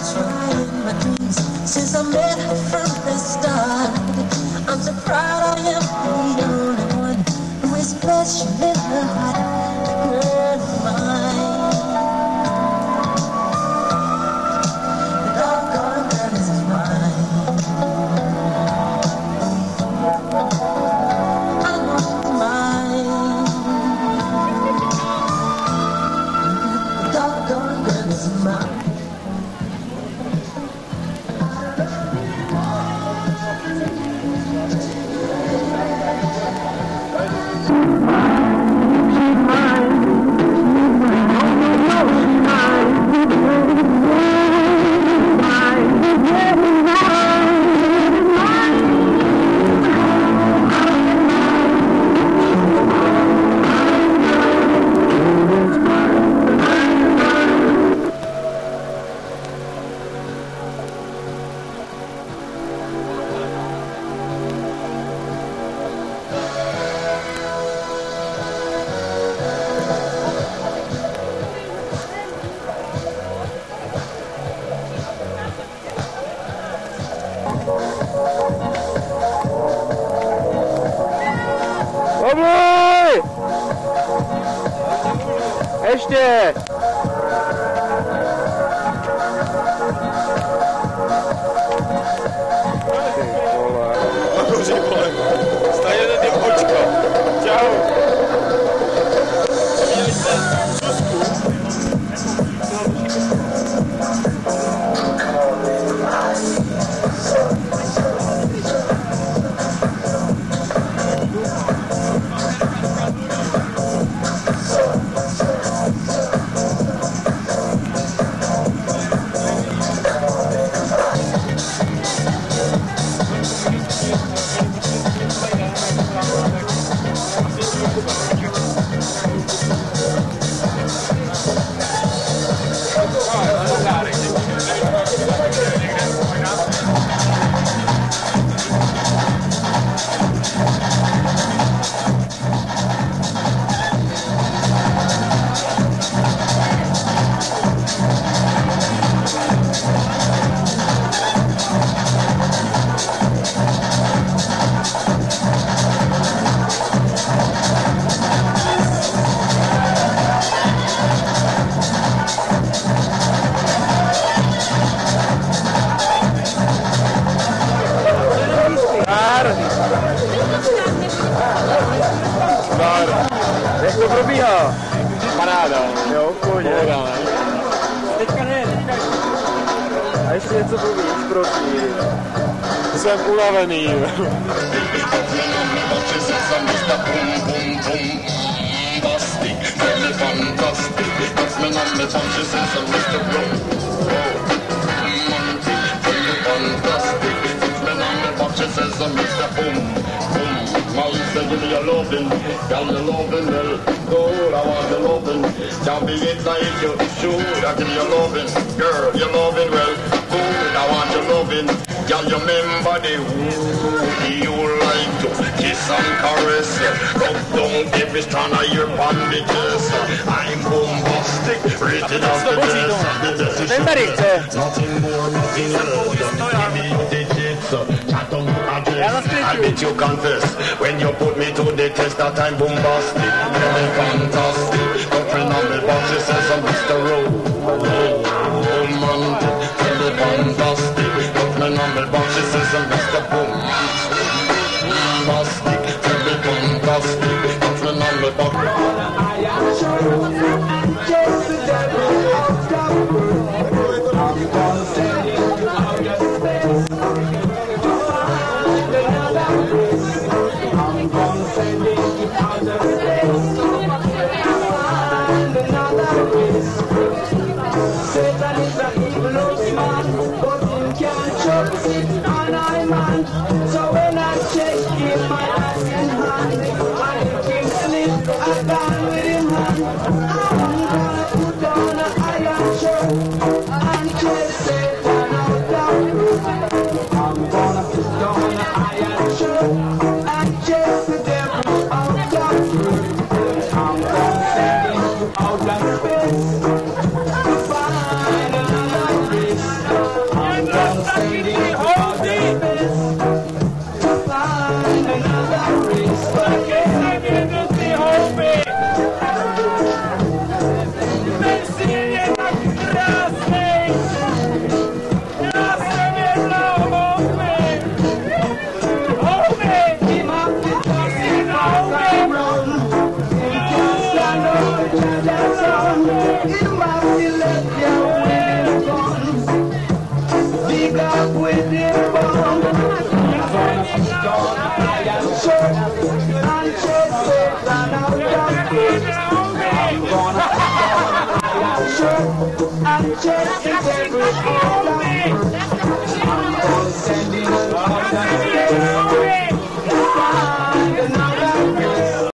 controlling my dreams since I met her from the start. I'm so proud Nahoří vole. Stejně paráda. Jo, v pohodě. Pohoda, teďka ne, teďka A ještě něco povíš, prosím. Jsem unavený. Fantastic, fantastic, that's me, number, punches and some Mr. Blue. Give me your loving, girl, your loving, well, good, I want your loving. Can't be it like you should. I give you your loving, girl, your loving, well, good, I want your loving. Girl, you remember the who you like to kiss and caress. Rub down every strand of your bandages. I'm bombastic, rated as the best. The best is Ten tady chce. Nothing more, nothing less. Give me digits, chat on Já address. zaskryčuju. I bet you confess when you put me to the test that I'm bombastic. Very fantastic. Girlfriend on the box, she says I'm Mr. Romantic. Very fantastic. Girlfriend on the box, she says I'm Mr. Bombastic. Very fantastic. Girlfriend on the another place. I'm send him